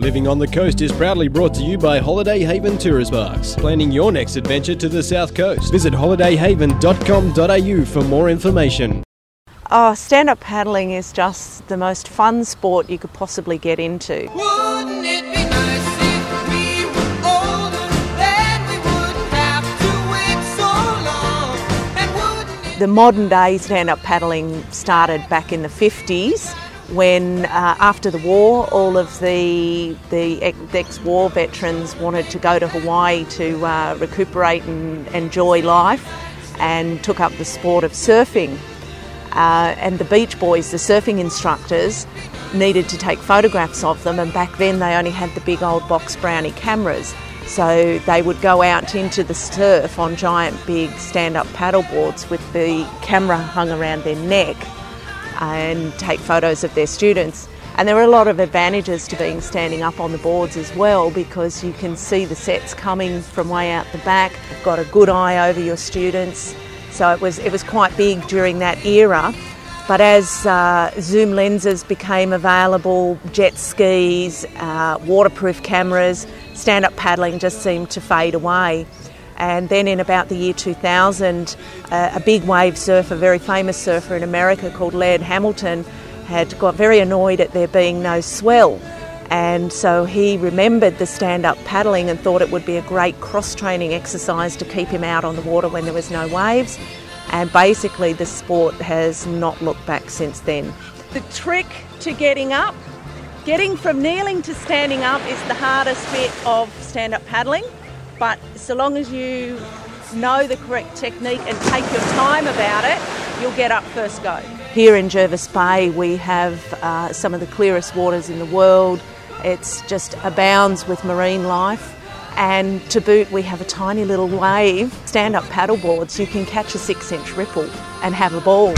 Living on the Coast is proudly brought to you by Holiday Haven Tourist Parks. Planning your next adventure to the south coast. Visit holidayhaven.com.au for more information. Oh, stand up paddling is just the most fun sport you could possibly get into. Wouldn't it be nice if we were older? Then we wouldn't have to wait so long. And wouldn't it The modern day stand up paddling started back in the 50s when, uh, after the war, all of the, the ex war veterans wanted to go to Hawaii to uh, recuperate and enjoy life and took up the sport of surfing. Uh, and the Beach Boys, the surfing instructors, needed to take photographs of them, and back then they only had the big old box brownie cameras. So they would go out into the surf on giant big stand up paddle boards with the camera hung around their neck and take photos of their students. And there are a lot of advantages to being standing up on the boards as well because you can see the sets coming from way out the back. You've got a good eye over your students. So it was it was quite big during that era. But as uh, zoom lenses became available, jet skis, uh, waterproof cameras, stand-up paddling just seemed to fade away. And then in about the year 2000, uh, a big wave surfer, very famous surfer in America called Laird Hamilton, had got very annoyed at there being no swell. And so he remembered the stand up paddling and thought it would be a great cross training exercise to keep him out on the water when there was no waves. And basically, the sport has not looked back since then. The trick to getting up, getting from kneeling to standing up, is the hardest bit of stand up paddling. But so long as you know the correct technique and take your time about it, you'll get up first go. Here in Jervis Bay, we have uh, some of the clearest waters in the world. It's just abounds with marine life. And to boot, we have a tiny little wave, stand up paddle boards. You can catch a six inch ripple and have a ball.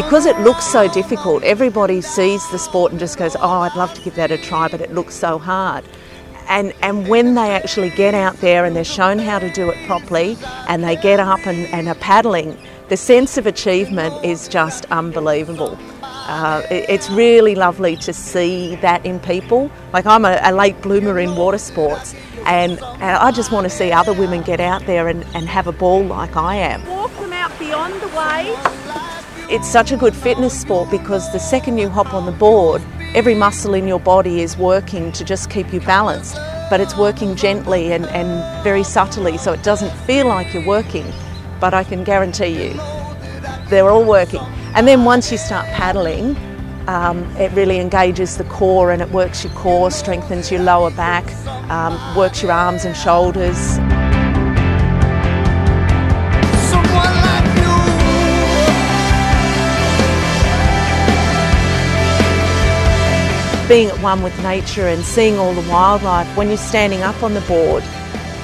Because it looks so difficult, everybody sees the sport and just goes, Oh, I'd love to give that a try, but it looks so hard. And, and when they actually get out there and they're shown how to do it properly and they get up and, and are paddling, the sense of achievement is just unbelievable. Uh, it- it's really lovely to see that in people. Like, I'm a, a late bloomer in water sports, and, and I just want to see other women get out there and, and have a ball like I am. Walk them out beyond the waves it's such a good fitness sport because the second you hop on the board, every muscle in your body is working to just keep you balanced, but it's working gently and, and very subtly, so it doesn't feel like you're working. But I can guarantee you, they're all working. And then once you start paddling, um, it really engages the core and it works your core, strengthens your lower back, um, works your arms and shoulders. Being at one with nature and seeing all the wildlife, when you're standing up on the board,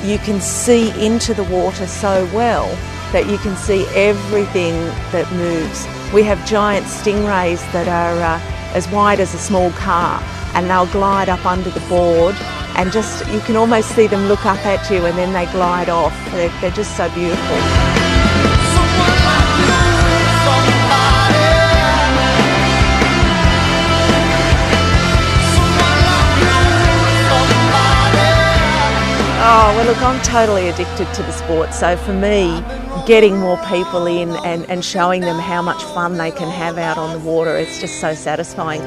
you can see into the water so well that you can see everything that moves. We have giant stingrays that are uh, as wide as a small car and they'll glide up under the board and just you can almost see them look up at you and then they glide off. They're, they're just so beautiful. Oh, well, look, I'm totally addicted to the sport. So for me, getting more people in and, and showing them how much fun they can have out on the water, it's just so satisfying.